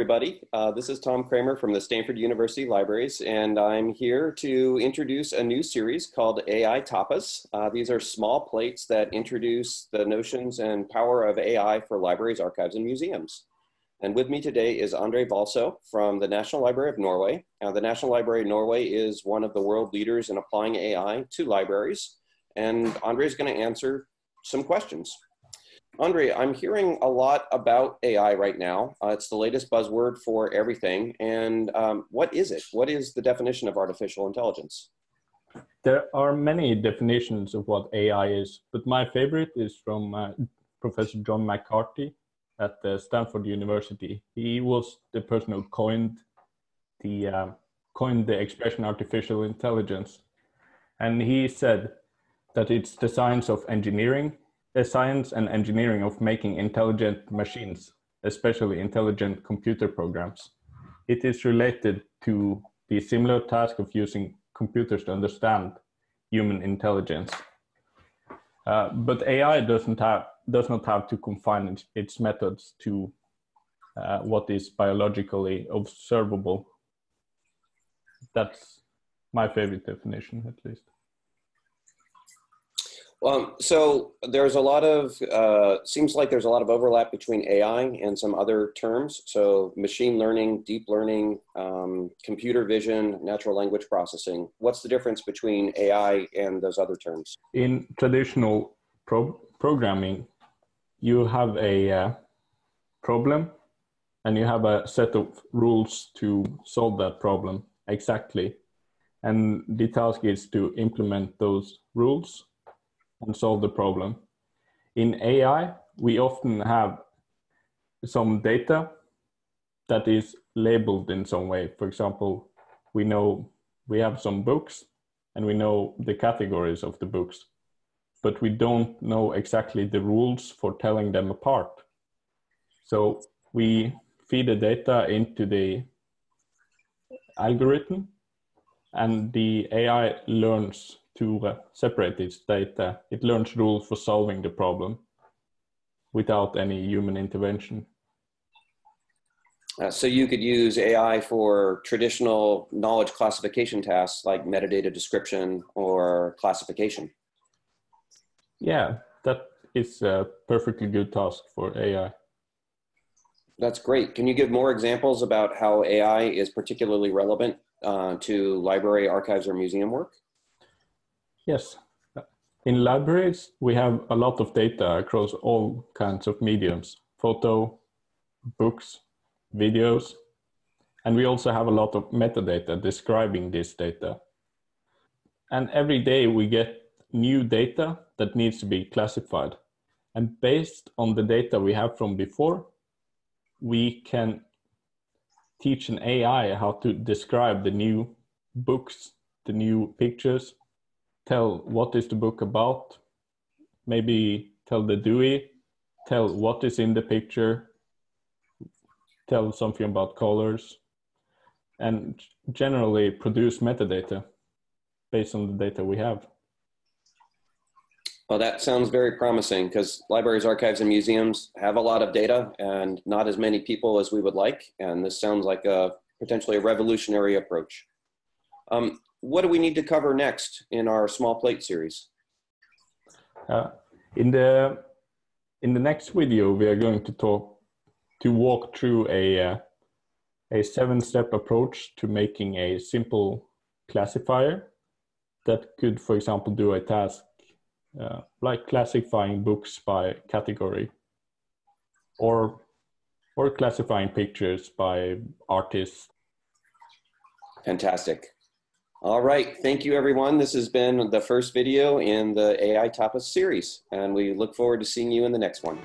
everybody. Uh, this is Tom Cramer from the Stanford University Libraries, and I'm here to introduce a new series called AI Tapas. Uh, these are small plates that introduce the notions and power of AI for libraries, archives, and museums. And with me today is Andre Valso from the National Library of Norway. Now, the National Library of Norway is one of the world leaders in applying AI to libraries, and Andre is going to answer some questions. Andre, I'm hearing a lot about AI right now. Uh, it's the latest buzzword for everything. And um, what is it? What is the definition of artificial intelligence? There are many definitions of what AI is, but my favorite is from uh, Professor John McCarthy at uh, Stanford University. He was the person who coined the uh, coined the expression artificial intelligence, and he said that it's the science of engineering the science and engineering of making intelligent machines, especially intelligent computer programs. It is related to the similar task of using computers to understand human intelligence. Uh, but AI doesn't have, does not have to confine its, methods to uh, what is biologically observable. That's my favorite definition, at least. Um, so there's a lot of, uh, seems like there's a lot of overlap between AI and some other terms. So machine learning, deep learning, um, computer vision, natural language processing. What's the difference between AI and those other terms? In traditional pro programming, you have a uh, problem and you have a set of rules to solve that problem exactly. And the task is to implement those rules and solve the problem. In AI, we often have some data that is labeled in some way. For example, we know we have some books and we know the categories of the books, but we don't know exactly the rules for telling them apart. So we feed the data into the algorithm and the AI learns to uh, separate its data, it learns rules for solving the problem without any human intervention. Uh, so you could use AI for traditional knowledge classification tasks like metadata description or classification. Yeah, that is a perfectly good task for AI. That's great. Can you give more examples about how AI is particularly relevant uh, to library, archives, or museum work? Yes. In libraries, we have a lot of data across all kinds of mediums, photo, books, videos, and we also have a lot of metadata describing this data. And every day we get new data that needs to be classified. And based on the data we have from before, we can teach an AI how to describe the new books, the new pictures, tell what is the book about, maybe tell the Dewey, tell what is in the picture, tell something about colors, and generally produce metadata based on the data we have. Well, that sounds very promising because libraries, archives, and museums have a lot of data and not as many people as we would like. And this sounds like a potentially a revolutionary approach. Um, what do we need to cover next in our small plate series? Uh, in the in the next video, we are going to talk to walk through a uh, a seven-step approach to making a simple classifier that could, for example, do a task uh, like classifying books by category, or or classifying pictures by artists. Fantastic. All right, thank you everyone. This has been the first video in the AI Tapas series, and we look forward to seeing you in the next one.